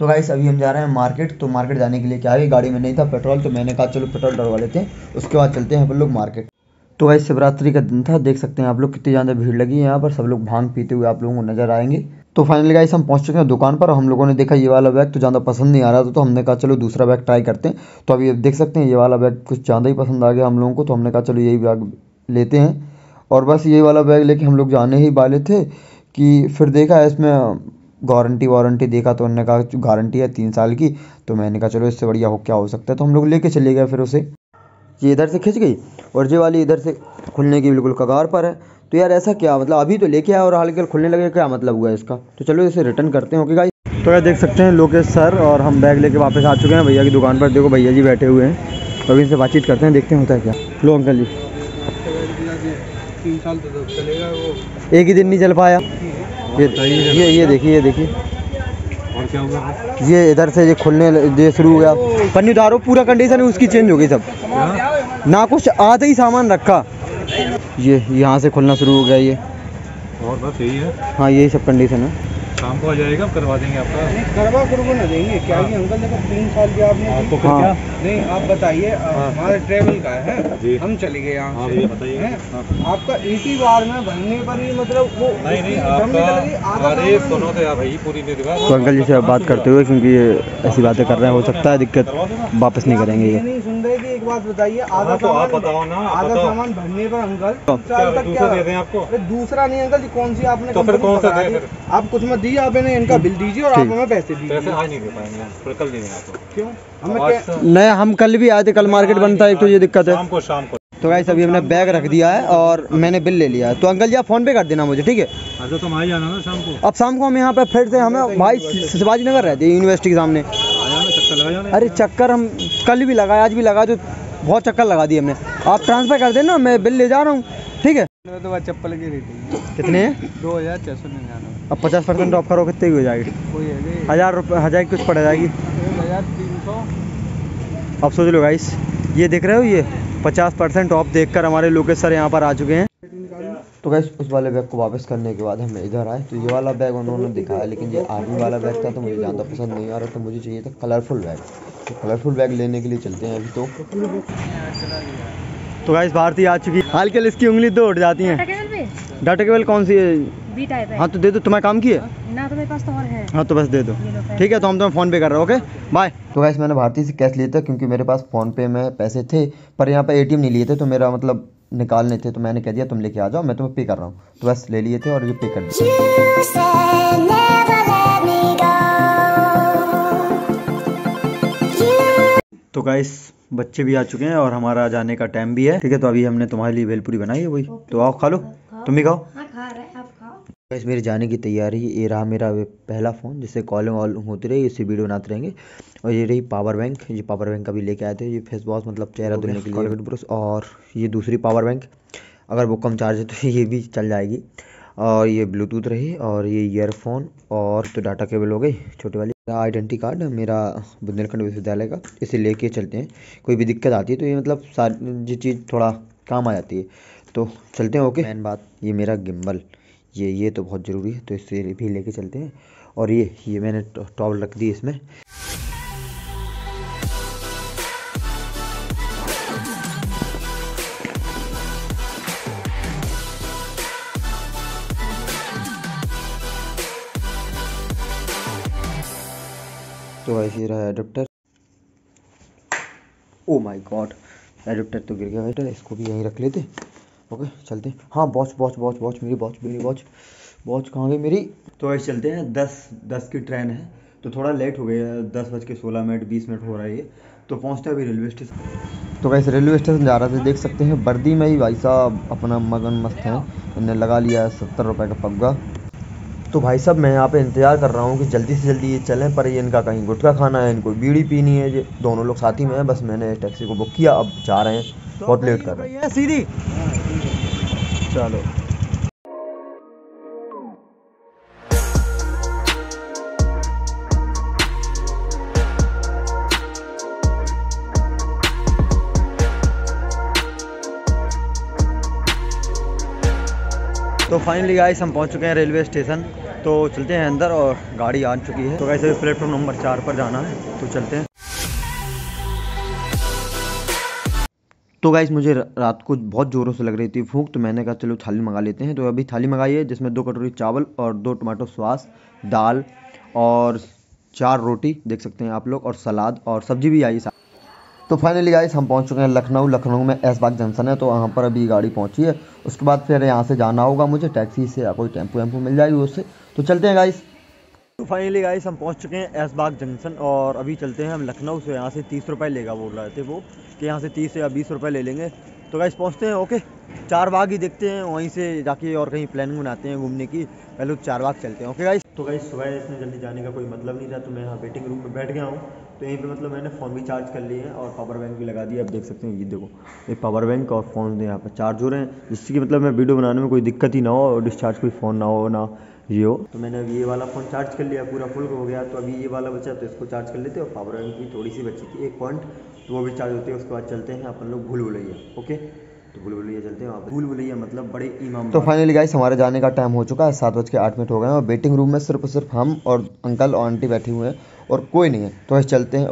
तो गाइस अभी हम जा रहे हैं मार्केट तो मार्केट जाने के लिए क्या है? गाड़ी में नहीं था पेट्रोल तो मैंने कहा, चलो पेट्रोल डलवा लेते हैं। उसके बाद चलते हैं हम लोग मार्केट तो गाइस शिवरात्रि का दिन था, देख सकते हैं आप लोग कितनी ज़्यादा भीड़ लगी है यहाँ पर। सब लोग भाँग पीते हुए आप लोगों को नज़र आएँगे। तो फाइनली गाइस हम पहुँच चुके हैं दुकान पर। हम लोगों ने देखा, ये वाला बैग तो ज़्यादा पसंद नहीं आ रहा था। तो हमने कहा, चलो दूसरा बैग ट्राई करते हैं। तो अभी देख सकते हैं, ये वाला बैग कुछ ज़्यादा ही पसंद आ गया हम लोगों को। तो हमने कहा, चलो यही बैग लेते हैं। और बस ये वाला बैग लेके हम लोग जाने ही वाले थे कि फिर देखा, इसमें गारंटी वारंटी देखा तो उन्होंने कहा गारंटी है तीन साल की। तो मैंने कहा चलो इससे बढ़िया हो क्या हो सकता है? तो हम लोग लेके चले गए फिर उसे। ये इधर से खिंच गई और ये वाली इधर से खुलने की बिल्कुल कगार पर है। तो यार ऐसा क्या मतलब अभी तो लेके आया और हाल के खुलने लगे क्या मतलब हुआ इसका? तो चलो इसे रिटर्न करते हैं ओके गाइस तो यार देख सकते हैं लोकेश सर और हम बैग लेके वापस आ चुके हैं। भैया की दुकान पर देखो भैया जी बैठे हुए हैं। तो अभी इनसे बातचीत करते हैं देखते हैं होता है क्या। लो अंकल जी। तीन साल तो चलेगा वो। एक ही दिन नहीं चल पाया। ये ये ये देखिए ये देखिए। और क्या हुआ? ये इधर से ये खुलने ये शुरू हो गया। पन्नी उतारो पूरा कंडीशन उसकी चेंज हो गई सब। ना कुछ आधा ही सामान रखा। ये यहाँ से खुलना शुरू हो गया ये। और बस यही है। हाँ यही सब कंडीशन है। शाम को आ जाएगा करवा देंगे आपका नहीं करवा करवा ना देंगे क्या हाँ। ही अंकल देखो तीन साल की आपने। तो हाँ। क्या नहीं आप बताइए हाँ। हमारे ट्रेवल का है जी। हम चले गए यहाँ हाँ से बताइए हाँ। आपका एक ही बार में भरने पर ही मतलब वो नहीं नहीं आपका अरे सुनो तो यार भाई पूरी नहीं दिखा तो अंकल जी से बात करते हुए क्योंकि ऐसी बातें कर रहे हैं हो सकता है दिक्कत वापस नहीं करेंगे ये बात बताइए आधा हाँ, तो आप सामान बताओ ना, आधा सामान भरने पर अंकल। तो क्या तक दूसरा क्या दे दें आपको? अरे दूसरा नहीं अंकल जी कौन सी आपने तो फिर कौन सा दे आप कुछ मत दिए आप इन्हें इनका बिल दीजिए और आप हमें पैसे दीजिए। पैसे आज नहीं दे पाएँगे फिर कल देंगे आपको। क्यों? हमें नहीं हम कल भी आए थे कल मार्केट बनता है एक तो ये दिक्कत है। शाम को शाम को। तो गाइस अभी हमने बैग रख दिया है और मैंने बिल ले लिया है। तो अंकल जी आप फ़ोन पे कर देना मुझे ठीक है? अच्छा तुम आ जाना ना शाम को। अब शाम को हम यहाँ पे फिर से हमें भाई शिवाजी नगर रहते हैं यूनिवर्सिटी के सामने। लगा अरे चक्कर हम कल भी लगाए आज भी लगाए तो बहुत चक्कर लगा दिए हमने। आप ट्रांसफ़र कर देना मैं बिल ले जा रहा हूँ ठीक है? तो चप्पल की रेटिंग कितने? दो हज़ार छह सौ निन्यानवे। अब पचास परसेंट ऑफ़ करो कितने की हो जाएगी? हज़ार रुपये हज़ार की कुछ पड़ जाएगी। हज़ार तीन सौ। अब सोच लो गाइस ये देख रहे हो ये? पचास परसेंट ऑफ़ देखकर हमारे लोकेश सर यहाँ पर आ चुके हैं। तो गैस उस वाले बैग को वापस करने के बाद हम इधर आए। तो ये वाला बैग उन्होंने दिखाया लेकिन ये आर्मी वाला बैग था तो मुझे ज़्यादा पसंद नहीं आ रहा तो मुझे चाहिए था कलरफुल बैग तो कलरफुल बैग लेने के लिए चलते हैं अभी तो। तो गाइस भारती आ चुकी है। हाल के इसकी उंगली दो उठ जाती हैं। डाटा केबल कौन सी है? बी टाइप है। हाँ तो दे दो तुम्हारे काम की है? ना तो मेरे पास तो और है। हाँ तो बस दे दो। ठीक है तो हम तुम्हें फ़ोन पे कर रहे हो ओके बाय तो गैस मैंने भारती से कैश लिए थे क्योंकि मेरे पास फ़ोन पे में पैसे थे पर यहाँ पे एटीएम नहीं लिए थे तो मेरा मतलब निकालने थे तो मैंने कह दिया तुम लेके आ जाओ मैं तुम्हें पे कर रहा हूँ। तो बस ले लिए थे और ये पे कर दिया। तो गाइस बच्चे भी आ चुके हैं और हमारा जाने का टाइम भी है ठीक है? तो अभी हमने तुम्हारे लिए भेलपूरी बनाई है वही। तो आओ खा लो। तुम भी खाओ। खा रहे हैं आप खाओ। गाइस मेरे जाने की तैयारी ये रहा मेरा पहला फ़ोन जिससे कॉलिंग वॉल होती रही इससे वीडियो बनाते रहेंगे। और ये रही पावर बैंक ये पावर बैंक अभी लेके आए थे ये फेस वॉश मतलब चेहरा धुलने के लिए ब्रश और ये दूसरी पावर बैंक अगर वो कम चार्ज है तो ये भी चल जाएगी। और ये ब्लूटूथ रही और ये ईयरफोन और तो डाटा केबल हो गई, छोटी वाली। मेरा आइडेंटिटी कार्ड मेरा बुंदेलखंड विश्वविद्यालय का, इसे लेके चलते हैं। कोई भी दिक्कत आती है तो ये मतलब सारी चीज़ थोड़ा काम आ जाती है। तो चलते हैं ओके मेन बात, ये मेरा गिम्बल ये ये तो बहुत ज़रूरी है तो इसे भी लेके चलते हैं। और ये ये मैंने टॉवल रख दी इसमें। तो ऐसे रहा adapter oh my god adapter तो गिर गया बेटा इसको भी यहीं रख लेते। ओके चलते हाँ। वॉच वॉच वॉच वॉच मेरी वॉच मेरी वॉच वॉच कहाँ गई मेरी? तो ऐसे चलते हैं। दस दस की ट्रेन है। तो थोड़ा लेट हो गया दस बज के सोलह मिनट, बीस मिनट हो रहा है ये। तो पहुँचते अभी रेलवे स्टेशन तो वैसे रेलवे स्टेशन जा रहा था देख सकते हैं। वर्दी में ही भाई साहब अपना मगन मस्त हैं। इन्हें लगा लिया है सत्तर रुपये का पग्गा। तो भाई साहब मैं यहाँ पे इंतज़ार कर रहा हूँ कि जल्दी से जल्दी ये चलें पर ये इनका कहीं गुटखा खाना है इनको बीड़ी पीनी है ये दोनों लोग साथ ही में हैं बस मैंने टैक्सी को बुक किया अब जा रहे हैं बहुत लेट कर रहे हैं सीधी। चलो। तो फाइनली गाइस हम पहुँच चुके हैं रेलवे स्टेशन तो चलते हैं अंदर और गाड़ी आ चुकी है. तो वैसे प्लेटफॉर्म नंबर चार पर जाना है तो चलते हैं. तो गाइस मुझे रात को बहुत ज़ोरों से लग रही थी भूख तो मैंने कहा चलो थाली मंगा लेते हैं. तो अभी थाली मंगाई है, जिसमें दो कटोरी चावल और दो टमाटो सॉस दाल और चार रोटी देख सकते हैं आप लोग, और सलाद और सब्ज़ी भी आई साथ तो फाइनली गाइस हम पहुँच चुके हैं लखनऊ। लखनऊ में ऐसबाग जंक्शन है तो वहाँ पर अभी गाड़ी पहुँची है। उसके बाद फिर यहाँ से जाना होगा मुझे टैक्सी से या कोई टेंपो वेम्पो मिल जाएगी उससे। तो चलते हैं गाइस तो फाइनली गाइस हम पहुँच चुके हैं ऐसबाग जंक्शन और अभी चलते हैं हम लखनऊ से। यहाँ से तीस रुपये लेगा बोल रहे थे वो कि यहाँ से तीस या बीस रुपये ले लेंगे। तो गाइस पहुँचते हैं ओके चार बाग ही देखते हैं वहीं से जाके और कहीं प्लानिंग बनाते हैं घूमने की। पहले तो चार बाग चलते हैं ओके गाइस तो गाइस सुबह इसमें जल्दी जाने का कोई मतलब नहीं था तो मैं यहाँ वेटिंग रूम में बैठ गया हूँ। तो यहीं पे मतलब मैंने फ़ोन भी चार्ज कर लिए हैं और पावर बैंक भी लगा दिया, आप देख सकते हैं, ये देखो एक पावर बैंक और फ़ोन यहाँ पर चार्ज हो रहे हैं, जिससे कि मतलब मैं वीडियो बनाने में कोई दिक्कत ही ना हो और डिस्चार्ज कोई फ़ोन ना हो, ना ये हो। तो मैंने अभी ये वाला फ़ोन चार्ज कर लिया, पूरा फुल हो गया तो अभी ये वाला बचा तो इसको चार्ज कर लेते हैं और पावर बैंक भी थोड़ी सी बची थी एक पॉइंट तो वो भी चार्ज होती है, उसके बाद चलते हैं, अपन लोग भूल भुलैया ओके तो चलते हैं मतलब तो फाइनली गाइस हमारे जाने का टाइम हो चुका है, सात बज के आठ मिनट हो गए हैं और वेटिंग रूम में सिर्फ़ सिर्फ़ हम और अंकल और आंटी बैठे हुए हैं और कोई नहीं है। तो चलते हैं